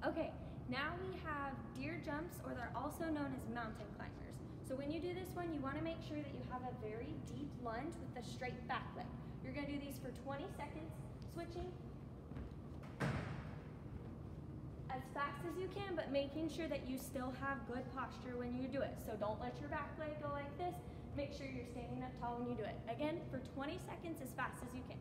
Okay, now we have deer jumps, or they're also known as mountain climbers. So when you do this one, you wanna make sure that you have a very deep lunge with a straight back leg. You're gonna do these for 20 seconds, switching as fast as you can, but making sure that you still have good posture when you do it. So don't let your back leg go like this. Make sure you're standing up tall when you do it. Again, for 20 seconds as fast as you can.